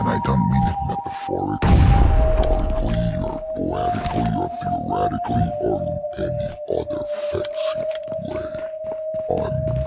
and I don't mean it metaphorically or rhetorically or poetically or theoretically or in any other fancy way. I'm